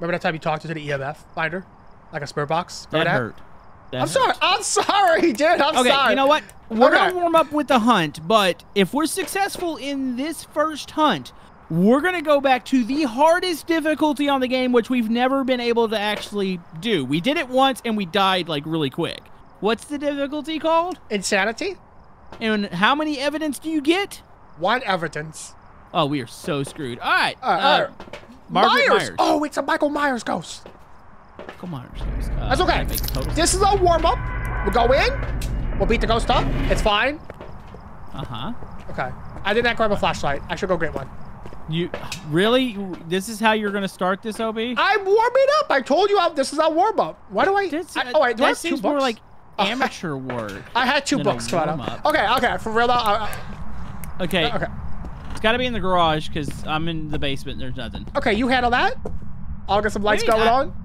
Remember that time you talked to the EMF finder? Like a spirit box? That Remember hurt. That I'm sorry. I'm sorry, dude. I'm Okay, sorry. you know what? We're Okay. gonna warm up with the hunt, but if we're successful in this first hunt, we're gonna go back to the hardest difficulty on the game, which we've never been able to actually do. We did it once and we died like really quick. What's the difficulty called? Insanity? And how many evidence do you get? One evidence. Oh, we are so screwed. All right. All right, uh, all right. Margaret Myers. Myers. Oh, it's a Michael Myers ghost. Come on. Uh, That's okay. that This is a warm up. We'll go in. We'll beat the ghost up. It's fine. Uh huh. Okay. I did not grab a flashlight. I should go get one. You really? This is how you're gonna start this, Ob? I'm warming up. I told you how, this is a warm up. Why do I? That's, I oh wait, do I have two seems books? more like amateur work. I had two books coming up. warm-up. Okay, okay, for real though. I, Okay. Okay, It's got to be in the garage because I'm in the basement. and There's nothing. okay, you handle that. I'll get some lights going I- on.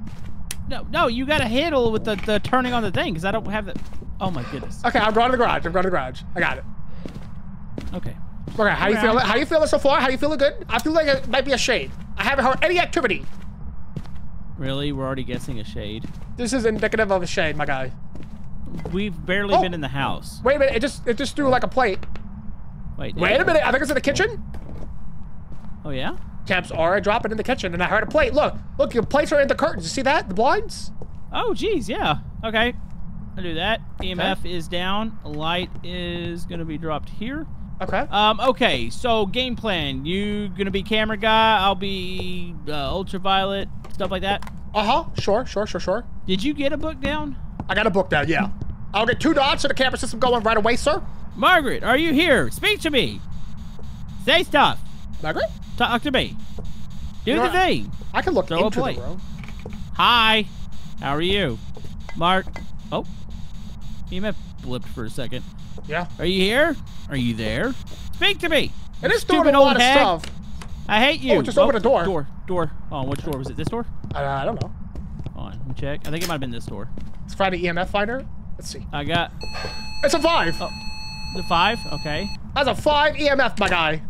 No, no, you got to handle with the, the turning on the thing because I don't have the. Oh my goodness. Okay, I'm going to the garage. I'm going to the garage. I got it. Okay. Okay, how you feeling? How you feeling so far? How you feeling good? I feel like it might be a shade. I haven't heard any activity. Really? We're already guessing a shade. This is indicative of a shade, my guy. We've barely Oh. been in the house. Wait a minute, it just it just threw like a plate. Wait. Wait a minute, I think it's in the kitchen. Oh yeah. Temps are dropping in the kitchen, and I heard a plate. Look, look, your plates are in the curtains. You see that? The blinds? Oh geez, yeah. Okay. I'll do that. EMF is down. Light is gonna be dropped here. Okay. Um, okay, so game plan. You gonna be camera guy, I'll be uh, ultraviolet, stuff like that. Uh-huh. Sure, sure, sure, sure. Did you get a book down? I got a book down, yeah. I'll get two dots to the camera system going right away, sir. Margaret, are you here? Speak to me. Say stuff. Margaret? Talk to me. Do You know the what? thing. I can look Throw a into the room. Hi. How are you? Mark. Oh. EMF blipped for a second. Yeah. Are you here? Are you there? Speak to me. It is doing a lot of stuff. I hate oh, you. Oh, just open oh, the door. Door. Door. Oh, which door was it? This door? I, I don't know. Hold on. Let me check. I think it might have been this door. Let's find an EMF finder. Let's see. I got It's a five. Oh. The five. Okay. That's a five EMF, my guy.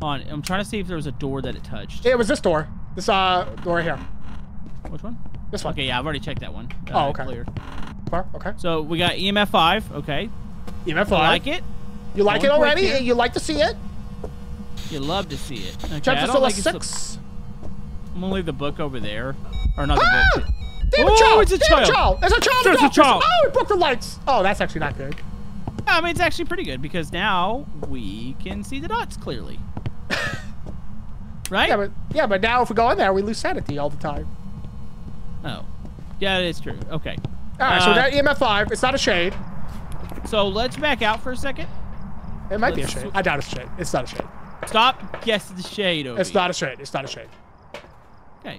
Hold on. I'm trying to see if there was a door that it touched. It was this door. This uh door right here. Which one? This one. Okay, yeah, I've already checked that one. Oh, Uh, okay. Clear. Bar, Okay. So we got EMF five. Okay. EMF five. I like it. You like it already? here. You like to see it? You love to see it. Okay. I Chances don't still a think it's the- six. I'm gonna leave the book over there, or not the Ah! book. Oh, it, child! it's a Damn it, child. It's a child! It's a child. Oh, it broke the lights! Oh, that's actually not good. I mean, it's actually pretty good because now we can see the dots clearly. right? Yeah, but yeah, but now if we go in there, we lose sanity all the time. oh, yeah, it is true. Okay. All right, so Uh, we got EMF five. It's not a shade. So let's back out for a second. It might be a shade. I doubt it's a shade. It's not a shade. Stop guessing the shade over. It's not a shade. It's not a shade. Okay.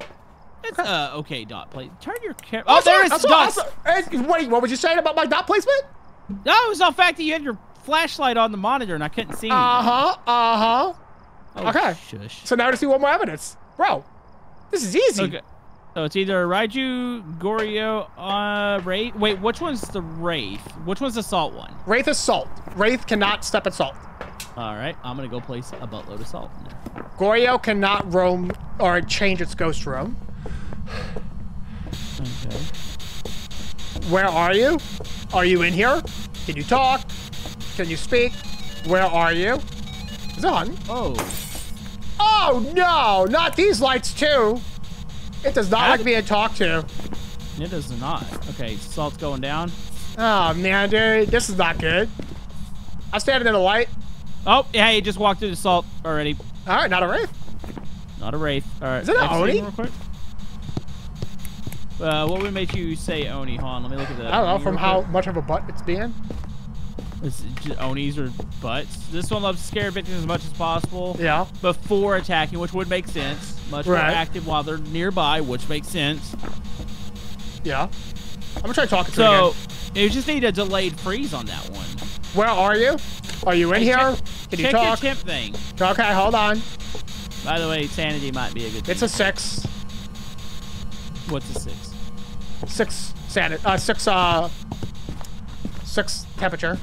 It's uh okay. Dot plate. Turn your camera. Oh, Oh, there sorry, is I'm sorry, I'm dots. Hey, Wait, what was you saying about my dot placement? No, it was the fact that you had your flashlight on the monitor and I couldn't see. Uh huh. Uh huh. oh, okay. Shush. So now to see one more evidence, bro. This is easy. Okay. So it's either Raiju, Goryo, uh, Wraith. Wait, which one's the Wraith? Which one's the salt one? Wraith is salt. Wraith cannot step in salt. All right, I'm gonna go place a buttload of salt in there. Goryo cannot roam or change its ghost roam. Okay. Where are you? Are you in here? Can you talk? Can you speak? Where are you? Is it on? Oh, Oh no! Not these lights too. It does not How like being talked to. it does not. Okay, salt's going down. Oh man, dude, this is not good. I'm standing in the light. Oh, yeah, he just walked through the salt already. All right, not a wraith. Not a wraith. All right. Is it an Oni? Uh, what would make you say Oni? Hold let me look at that. I don't know from how much of a butt it's being. It's just Onis or butts. This one loves to scare victims as much as possible. Yeah. Before attacking, which would make sense. Much more active while they're nearby, which makes sense. Yeah. I'm gonna try talking to So, it you just need a delayed freeze on that one. Where are you? Are you in Hey, here? check- Can you talk? temp thing. Okay, hold on. By the way, sanity might be a good thing. It's a six. What's a six? Six sanity. Uh, six. Uh. Six temperature.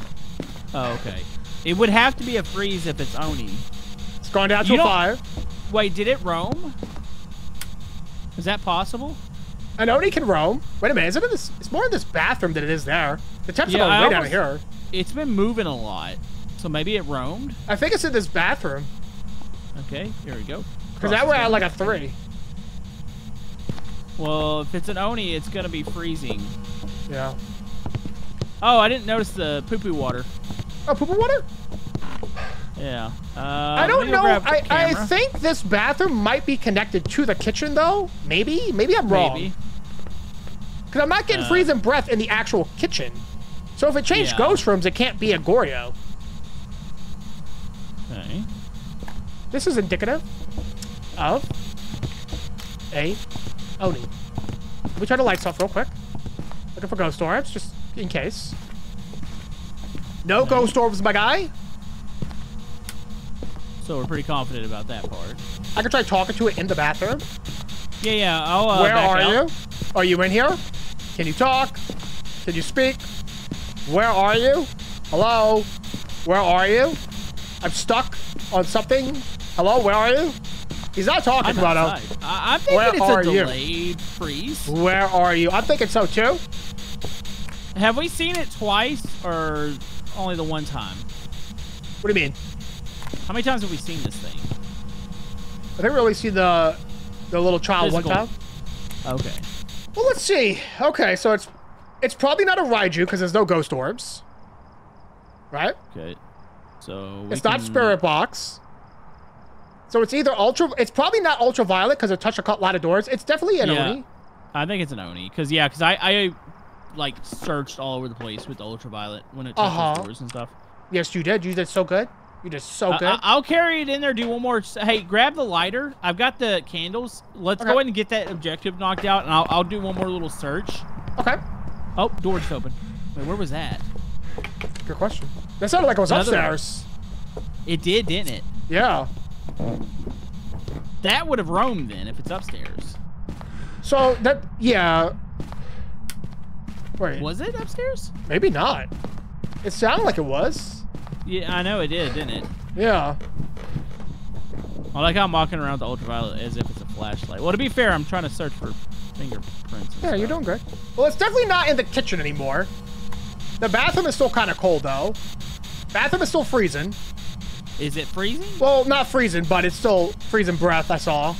Oh, okay. It would have to be a freeze if it's Oni. It's going down to You a five. Wait, did it roam? Is that possible? An Oni can roam. Wait a minute, is it in this? It's more in this bathroom than it is there. The temps Yeah, are way down almost- here. It's been moving a lot. So maybe it roamed? I think it's in this bathroom. Okay, here we go. Because that we're at like a three. Well, if it's an Oni, it's gonna be freezing. Yeah. Oh, I didn't notice the poo-poo water. Oh, poo poo water? Yeah. Uh, I don't know. I, I think this bathroom might be connected to the kitchen, though. Maybe. Maybe I'm wrong. Maybe. Because I'm not getting Uh, freezing breath in the actual kitchen. So if it changed Yeah. ghost rooms, it can't be a Goryo. Okay. This is indicative of a Oni. Let me turn the lights off real quick. Looking for ghost orbs, just in case. No ghost orbs, my guy. So we're pretty confident about that part. I can try talking to it in the bathroom. Yeah, yeah. I'll uh, Where are out. you? Are you in here? Can you talk? Can you speak? Where are you? Hello? Where are you? I'm stuck on something. Hello? Where are you? He's not talking, I'm Bruno. outside. I- I'm thinking Where it's are a you? delayed freeze. Where are you? I'm thinking so too. Have we seen it twice or only the one time? What do you mean? How many times have we seen this thing? I think we only see the the little child Physical. one time. Okay. Well, let's see. Okay, so it's it's probably not a Raiju because there's no ghost orbs, right? Okay. So we It's not Spirit Box. So it's either ultra. It's probably not ultraviolet because it touched a lot of doors. It's definitely an Yeah. Oni. I think it's an Oni, cause yeah, cause I I like searched all over the place with the ultraviolet when it touched Uh-huh. doors and stuff. Yes, you did. You did so good. You did so I- good. I, will carry it in there. Do one more. Hey, grab the lighter. I've got the candles. Let's Okay. go ahead and get that objective knocked out, and I'll I'll do one more little search. okay. Oh, door's open. Wait, where was that? Good question. That sounded like it was Another one. upstairs. It did, didn't it? Yeah. That would have roamed then if it's upstairs. So that yeah. Wait. Was it upstairs? Maybe not. It sounded like it was. Yeah, I know it did, didn't it? Yeah. I like how I'm walking around with the ultraviolet as if it's a flashlight. Well, to be fair, I'm trying to search for fingerprints. Yeah, you're doing great. Well, it's definitely not in the kitchen anymore. The bathroom is still kind of cold though. Bathroom is still freezing. Is it freezing? Well, not freezing, but it's still freezing breath. I saw.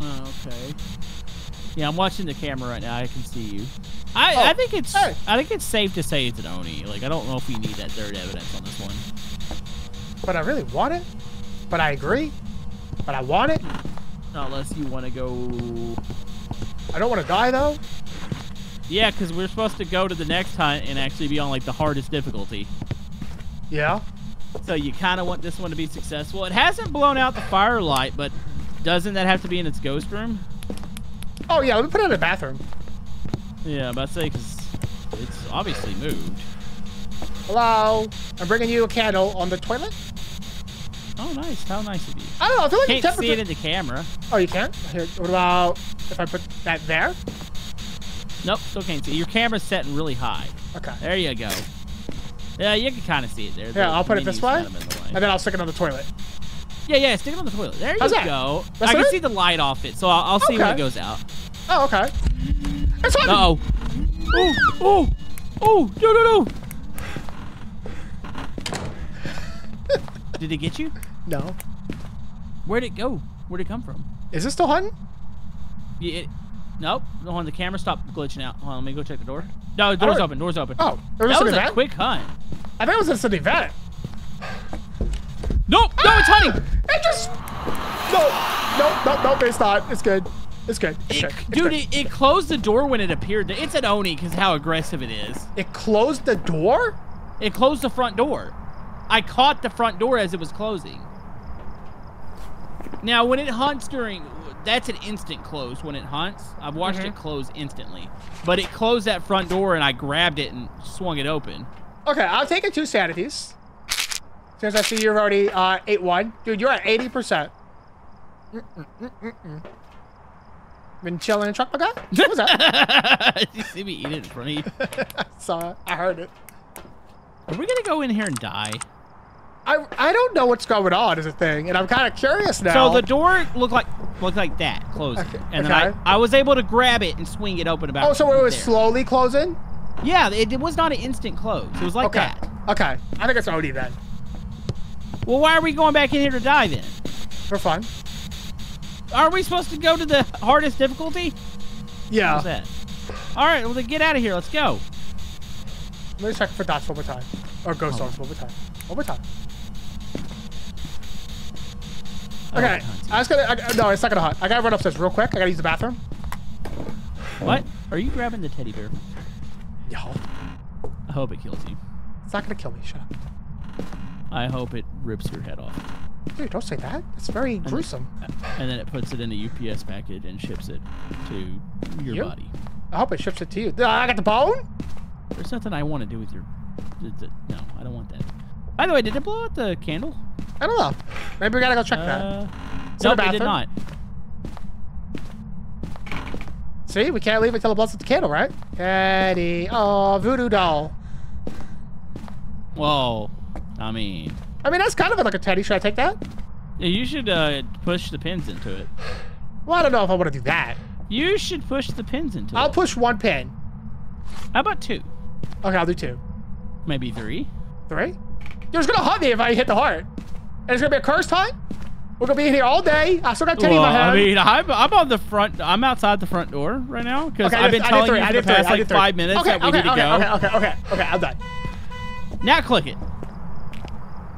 Oh, okay. Yeah, I'm watching the camera right now. I can see you. I, Oh, I think it's hey. I think it's safe to say it's an Oni. Like I don't know if we need that third evidence on this one. But I really want it. But I agree. But I want it. Not unless you want to go. I don't want to die though. Yeah, because we're supposed to go to the next hunt and actually be on like the hardest difficulty. Yeah. So you kind of want this one to be successful. It hasn't blown out the firelight, but doesn't that have to be in its ghost room? Oh yeah. Let me put it in the bathroom. Yeah, I'm about to say because it's obviously moved. Hello. I'm bringing you a candle on the toilet. Oh, nice. How nice of you. I don't know. I feel like Can't see it in the camera. oh, you can't. Here. What about if I put that there? Nope, still can't see. Your camera's setting really high. Okay. There you go. Yeah, you can kind of see it there. Yeah, The I'll put it this way, kind of in the way. and then I'll stick it on the toilet. Yeah, yeah, stick it on the toilet. There How's you that? go. That's I can it? see the light off it, so I'll, I'll see when it goes out. Oh, okay. It's on. Uh oh. Oh, oh, oh, no, no, no. Did it get you? No. Where'd it go? Where'd it come from? Is it still hunting? Yeah, it, nope. Hold on, the camera stopped glitching out. Hold on, let me go check the door. No, the door's open. Door's open. Oh, there was that was a event. quick hunt. I think it was just an event. Nope, no, it's ah! hunting. It just. No, no, no, no. It's not. It's good. It's good. It's It, good. Dude, it, it closed the door when it appeared. It's an Oni because how aggressive it is. It closed the door. It closed the front door. I caught the front door as it was closing. Now, when it hunts during, that's an instant close when it hunts. I've watched Mhm. it close instantly. But it closed that front door and I grabbed it and swung it open. Okay, I'll take it two sanities. Since I see you're already uh, 8-1. Dude, you're at 80%. Mm-mm-mm-mm-mm. Been chilling in the truck, my guy? What was that? Did you see me eat it in front of you? I saw it. I heard it. Are we gonna go in here and die? I I don't know what's going on is a thing, and I'm kind of curious now. So the door looked like looked like that closing, Okay, and then okay. I, I was able to grab it and swing it open about. oh, so it was there. slowly closing. Yeah, it, it was not an instant close. It was like okay. that. Okay. I think it's Odie then. Well, why are we going back in here to die then? For fun. Are we supposed to go to the hardest difficulty? Yeah. What's that? All right, well then get out of here. Let's go. Let me check for dots one more time. Or ghost Oh. orbs one more time. One more time. Oh, Okay. hunting. I was gonna. I, no, it's not gonna hunt. I gotta run upstairs real quick. I gotta use the bathroom. What? Are you grabbing the teddy bear? Yo. I hope it kills you. It's not gonna kill me. Shut up. I hope it rips your head off. Dude, don't say that. It's very gruesome. And then it puts it in a UPS package and ships it to your You? body. I hope it ships it to you. I got the bone. There's nothing I want to do with your. No, I don't want that. By the way, did it blow out the candle? I don't know. Maybe we gotta go check that. Uh, in the nope, did not. See, we can't leave it until it blows out the candle, right? Teddy. Oh, voodoo doll. Whoa. I mean, I mean, that's kind of like a teddy. Should I take that? yeah, you should uh, push the pins into it. Well, I don't know if I want to do that. You should push the pins into it. I'll push one pin. How about two? Okay, I'll do two. Maybe three? Three? You're just gonna hunt me if I hit the heart. And it's gonna be a cursed hunt? We're gonna be in here all day. I still got Teddy well, in my hand. I mean, I'm, I'm on the front. I'm outside the front door right now because okay, I I've been I telling you for the past like five minutes okay, that we okay, need to okay, go. Okay, okay, okay, okay, I'm done. Now click it.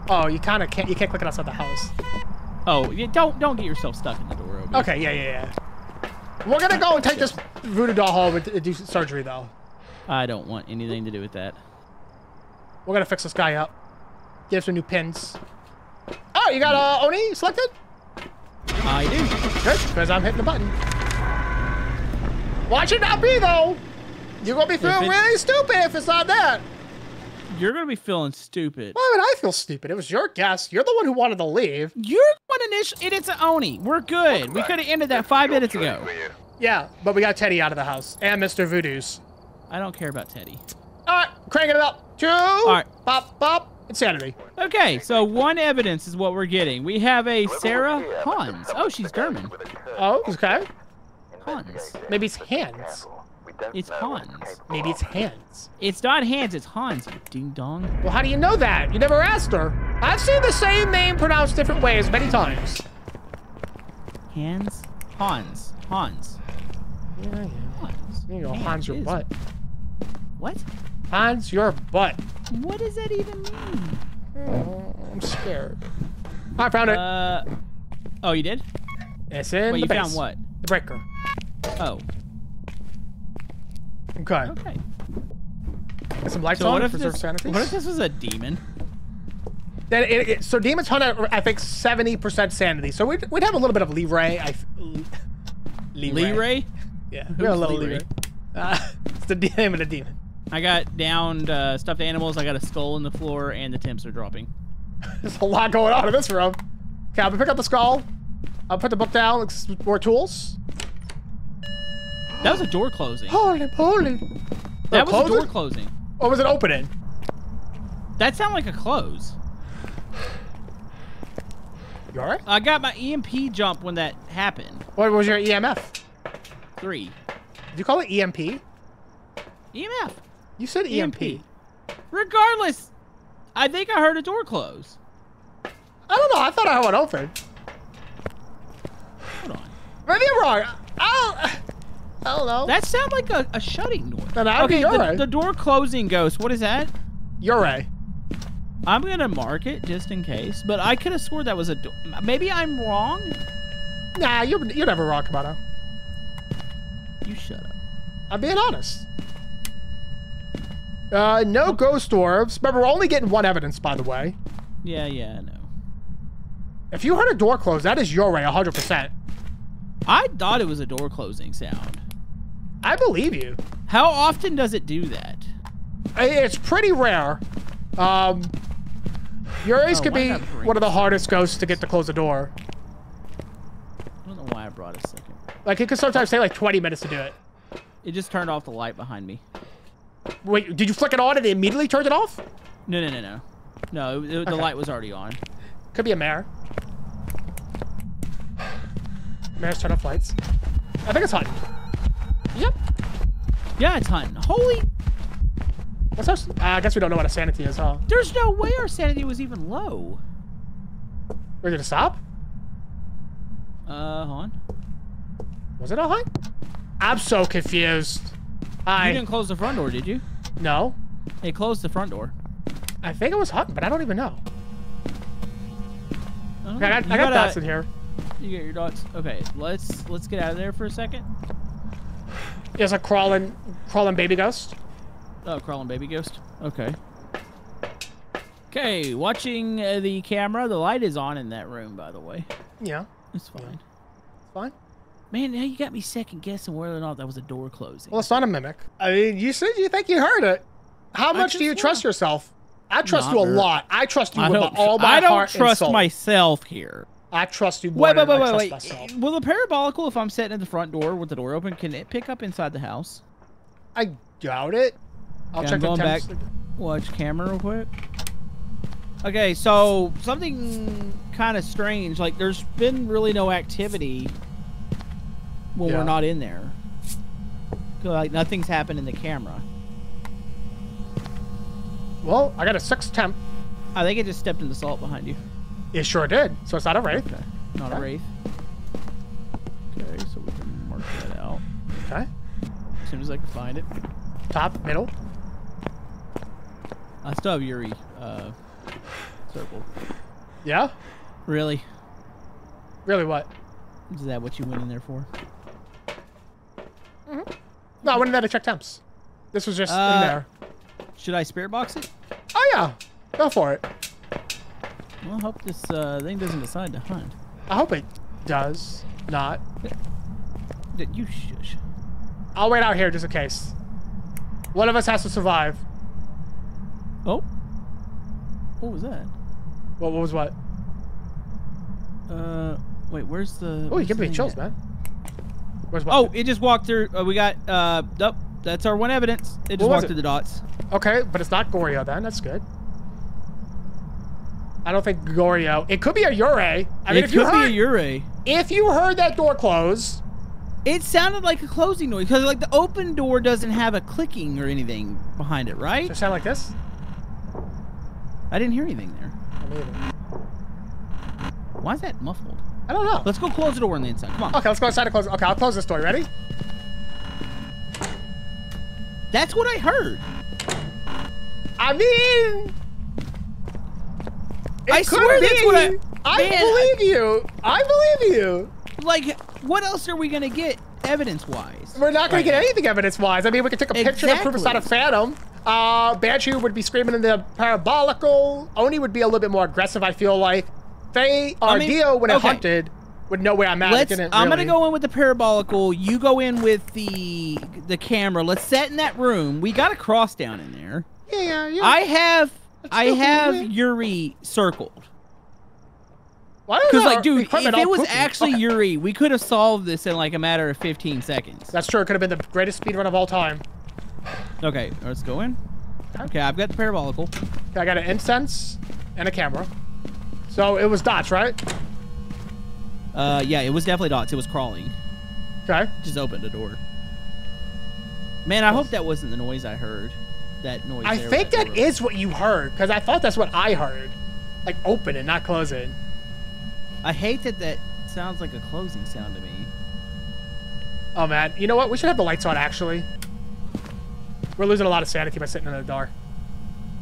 Oh, you kind of can't. You can't click it outside the house. Oh, yeah, don't don't get yourself stuck in the door. Obi. Okay, yeah, yeah, yeah. We're gonna go and take this voodoo doll home and do surgery, though. I don't want anything to do with that. We're gonna fix this guy up. Get him some new pins. You got uh, Oni selected? I do. Good, because I'm hitting the button. Watch it not be though. You're gonna be feeling really stupid if it's not that. You're gonna be feeling stupid. Why would I feel stupid? It was your guess. You're the one who wanted to leave. You're the one initially. It, it's an Oni. We're good. We could have ended that five minutes ago. Yeah, but we got Teddy out of the house and Mr. Voodoo's. I don't care about Teddy. All right, cranking it up. Two. All right. Pop, pop. Insanity. Okay, so one evidence is what we're getting. We have a Sarah Hans. Oh, she's German. Oh, okay. Hans. Maybe it's hands. It's Hans. Maybe it's hands. It's not Hans, it's Hans, you ding dong. Well, how do you know that? You never asked her. I've seen the same name pronounced different ways many times. Hans? Hans. Hans. Yeah, yeah. Hans. You know, Hans your butt. What? Hans your butt. What does that even mean? Oh, I'm scared. I found it. Uh. Oh, you did? it's in Wait, the you base. found what? The breaker. Oh, Okay. okay. Get some lights So on what to if preserve this? sanity. What if this was a demon? Then it, it, so demons hunt at I think seventy percent sanity. So we'd, we'd have a little bit of leeway. I f- l- leeway. Lee Ray? Yeah, we have a little Lee Ray? leeway. Uh, it's the d- name of the demon. I got downed uh, stuffed animals. I got a skull in the floor, and the temps are dropping. There's a lot going on in this room. Okay, I'm gonna pick up the skull. I'll put the book down. More tools. That was a door closing. Holy, holy. That was a door closing? closing. Or was it opening? That sounded like a close. You alright? I got my EMP jump when that happened. What was your EMF? Three. Did you call it EMP? EMF. You said EMP. EMP. Regardless, I think I heard a door close. I don't know. I thought I heard one open. Hold on. Maybe I'm wrong. I don't, I don't know. That sounded like a, a shutting that would be okay, the, right. the door closing ghost. What is that? You're right. I'm gonna mark it just in case, but I could have swore that was a door. Maybe I'm wrong. Nah, you're, you're never wrong, Camodo. You shut up. I'm being honest. Uh, no ghost orbs. Remember, we're only getting one evidence, by the way. Yeah, yeah, I know. If you heard a door close, that is your way, 100%. I thought it was a door closing sound. I believe you. How often does it do that? It's pretty rare. Um, Yuri's Oh, could be one of the hardest ghosts to get to close the door. I don't know why I brought a second. Like, it could sometimes take like 20 minutes to do it. It just turned off the light behind me. Wait, did you flick it on and it immediately turned it off? No, no, no, no. No, it- it- the light was already on. Could be a mare. Mare's turn off lights. I think it's hunting. Yep. Yeah, it's hunting. Holy, What's our, uh, I guess we don't know what a sanity is, huh? there's no way our sanity was even low. We're gonna stop? Uh, hold on. Was it a hunt? I'm so confused. I You didn't close the front door, did you? no. It closed the front door. I think it was hunting, but I don't even know. I, I got, I got dots in here. You get your dots. Okay, let's let's get out of there for a second. There's a crawling, crawling baby ghost. Oh, crawling baby ghost. Okay. Okay, watching uh, the camera. The light is on in that room, by the way. Yeah, It's fine. It's fine. Man, now you got me second guessing whether or not that was a door closing. Well, it's not a mimic. I mean, you said you think you heard it. How much do you trust yourself? I trust Not you a very- lot. I trust you I with my, all my I don't heart trust myself here. I trust you more Wait, wait, wait, wait, wait. myself. Will the parabolical, if I'm sitting at the front door with the door open, can it pick up inside the house? I doubt it. I'll Okay, check I'm the going temps. back. Watch camera real quick. Okay, so something kind of strange. Like, there's been really no activity when Yeah. we're not in there. Like, nothing's happened in the camera. Well, I got a six temp. I think it just stepped in the salt behind you. It sure did. So it's not a wraith. Okay. Not a wraith. Okay, so we can mark that out Okay. as soon as I can find it. Top, middle. I still have Yuri uh, circle. Yeah. Really? Really, what? Is that what you went in there for? No, I went in there to check temps. This was just Uh, in there. Should I spirit box it? Oh yeah. Go for it. Well, I hope this uh, thing doesn't decide to hunt. I hope it does not. D- You shush. I'll wait out here just in case. One of us has to survive. Oh. What was that? What, what was what? Uh, wait, where's the? Oh, you give me chills, at? man. Where's? Oh, it just walked through. Uh, we got. Uh, nope. That's our one evidence. It just walked it? through the dots. Okay, but it's not Goryo then. That's good. I don't think Goryo. It could be a Yurei. I mean, it if you could heard, be a Yurei. if you heard that door close, It sounded like a closing noise because, like, the open door doesn't have a clicking or anything behind it, right? does it sound like this? I didn't hear anything there. I Why is that muffled? I don't know. Let's go close the door on the inside. Come on. Okay, let's go inside and close. Okay, I'll close this door. Ready? That's what I heard. I mean, I swear that's what I- I Man, believe you. I believe you. Like, what else are we gonna get evidence-wise? We're not going Right to get now? anything evidence-wise. I mean, we could take a picture to prove it's not a phantom. Uh, Banshee would be screaming in the parabolical. Oni would be a little bit more aggressive, I feel like. Thaye are I mean, Dio, when it okay. hunted, would know where I'm at. It Let's. didn't I'm gonna go in with the parabolical. You go in with the the camera. Let's set in that room. We got a cross down in there. Yeah, yeah, yeah. I have. I have weird. Yuri circled. Don't Because like, dude, if it was poopy. actually Yuri, we could have solved this in like a matter of 15 seconds. That's true. It could have been the greatest speedrun of all time. Okay, let's go in. Okay, I've got the parabolical. Okay, I got an incense and a camera. So it was dots, right? Uh, yeah, it was definitely dots. It was crawling. Okay. Just opened the door. Man, I hope that wasn't the noise I heard. That noise. I think that door. is what you heard, because I thought that's what I heard. Like open and not closing. I hate that that sounds like a closing sound to me. Oh man, you know what? We should have the lights on actually. We're losing a lot of sanity by sitting in the dark.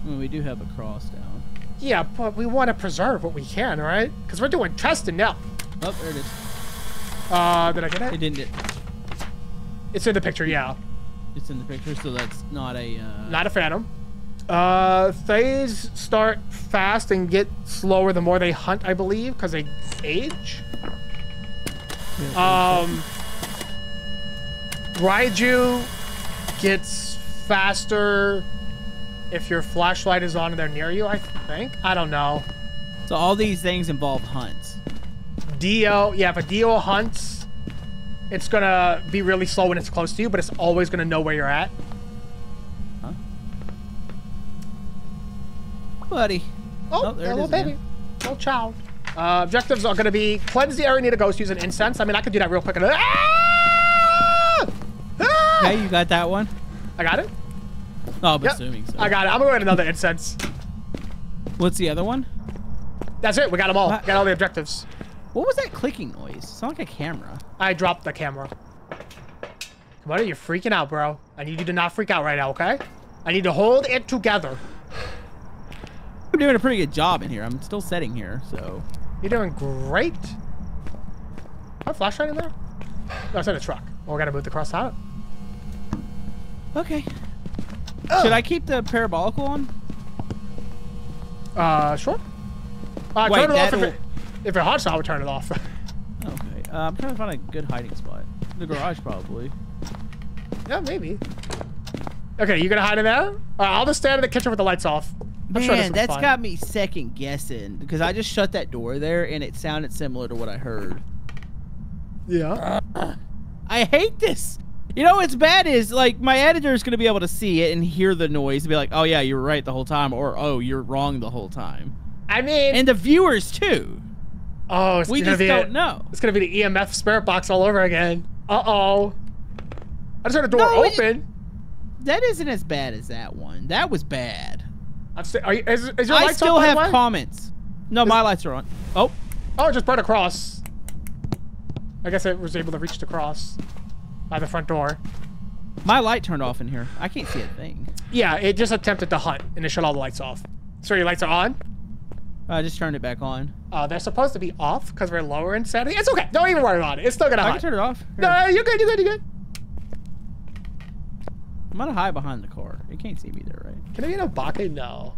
I mean, we do have a cross down. Yeah, but we want to preserve what we can, right? Because we're doing testing now. Oh, there it is. Uh, did I get It it? didn't. It, It's in the picture, yeah. it's in the picture, so that's not a. Uh, Not a phantom. Uh, Thayes start fast and get slower the more they hunt, I believe, because they age. Um, Raiju gets faster if your flashlight is on and they're near you, I think. I don't know. so all these things involve hunts. Dio, yeah, if a Dio hunts, it's gonna be really slow when it's close to you, but it's always gonna know where you're at. Huh? Buddy, Oh, Oh, there it little is baby. again. Little child. Uh, objectives are going to be cleanse the area near the ghost using incense. I mean, I could do that real quick. And, ah! Ah! You got that one. I got it. Oh, I'm Yep. assuming so. I got it. I'm going to another incense. What's the other one? That's it. We got them all. What? Got all the objectives. What was that clicking noise? Sound like a camera. I dropped the camera. Come on, you're freaking out, bro. I need you to not freak out right now, okay? I need to hold it together. I'm doing a pretty good job in here. I'm still setting here, so. You're doing great. A flashlight in there? No, it's in the truck. Well, we gotta move the cross out. Okay. Should I keep the parabolical on? Uh, sure. Uh, Wait, turn it off if it, if it hot, so I would turn it off. Okay. Uh, I'm trying to find a good hiding spot. The garage, probably. yeah, maybe. Okay, you gonna hide in there? All right, I'll just stand in the kitchen with the lights off. I'm Man, sure this that's fine. got me second guessing because I just shut that door there and it sounded similar to what I heard. Yeah. I hate this. You know what's bad is like my editor is gonna be able to see it and hear the noise and be like, "Oh yeah, you're right the whole time," or "Oh, you're wrong the whole time," I mean, and the viewers too. oh, it's We just don't a, know. It's gonna be the EMF spirit box all over again. Uh oh. I just heard a door No, it- open. That isn't as bad as that one. That was bad. I'm st- are you, is, is your I still on, have way? comments. No, my lights are on. Oh, Oh, it just burned across. I guess it was able to reach the cross by the front door. my light turned off in here. I can't see a thing. Yeah, it just attempted to hunt and it shut all the lights off. So your lights are on? I just turned it back on. Uh, they're supposed to be off because we're lower in setting. It's okay. Don't even worry about it. It's still gonna I can hunt. turn it off. Here. No, you're good. You're good. You're good. I'm gonna hide behind the car. It can't see me there, right? Can I be in a Bake? No.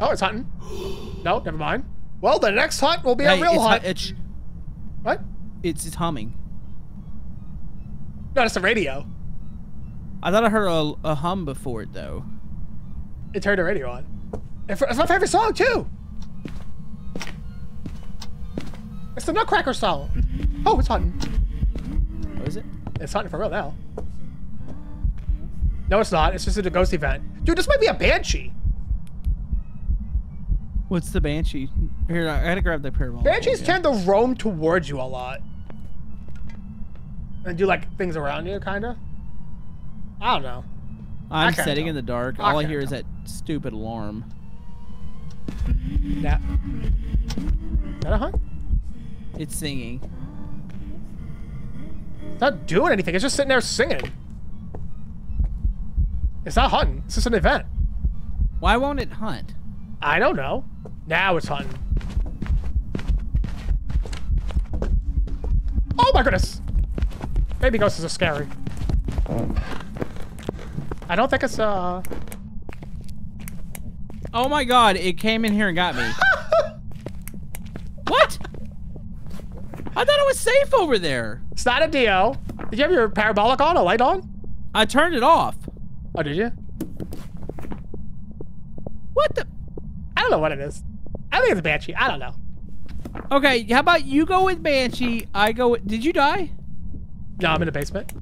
Oh, it's hunting. no, never mind. Well, the next hunt will be a real hunt. it's, what? it's it's humming. No, it's the radio. I thought I heard a, a hum before it though. It turned the radio on. It's my favorite song too. It's the Nutcracker song. Oh, it's hunting. What oh, is it? It's hunting for real now. No, it's not. It's just a ghost event. Dude, this might be a banshee. What's the banshee? Here, I gotta grab the parabolic. Banshees yeah. tend to roam towards you a lot. And do like things around you, kind of. I don't know. I'm tell. in the dark. I All I hear is that stupid alarm. That. That a hunt? It's singing. It's not doing anything. It's just sitting there singing. It's not hunting. It's just an event. Why won't it hunt? I don't know. Now it's hunting. Oh my goodness! Baby ghosts are scary. I don't think it's uh. Oh my god! It came in here and got me. what? I thought it was safe over there. It's not a Dio. Did you have your parabolic on, a light on? I turned it off. Oh, did you? What the? I don't know what it is. I think it's a banshee. I don't know. Okay, how about you go with Banshee? I go. With, did you die? No, I'm in the basement.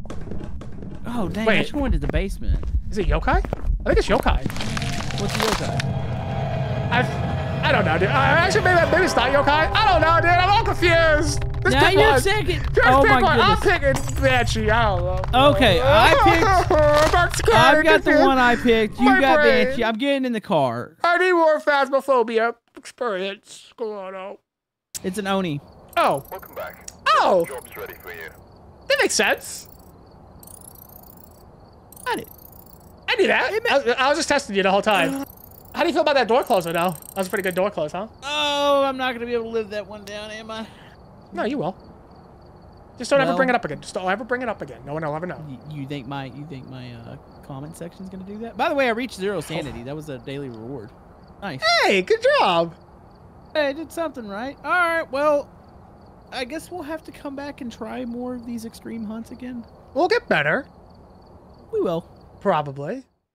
Oh dang! I Wait. just went to the basement. Is it yokai? I think it's yokai. What's the yokai? I, I don't know, dude. Uh, actually, maybe, maybe it's not yokai. I don't know, dude. I'm all confused. Just Now pick you're one. second. Just Oh pick my one. I'm goodness. picking Banshee. I don't know. Okay, I picked- I'm scared. I've got the one I picked. You My got brain. Banshee. I'm getting in the car. I need more phasmophobia experience. Go on out. It's an Oni. Oh. Welcome back. Oh. Job's ready for you. That makes sense. I did. I knew that. I, was- I was just testing you the whole time. How do you feel about that door closer now? That was a pretty good door close, huh? Oh, I'm not gonna be able to live that one down, am I? No, you will. Just don't ever bring it up again. Just don't ever bring it up again. No one will ever know. You, you think my you think my uh, comment section's gonna do that? By the way, I reached zero sanity. That was a daily reward. Nice. Hey, good job. Hey, I did something right. All right. Well, I guess we'll have to come back and try more of these extreme hunts again. We'll get better. We will. Probably.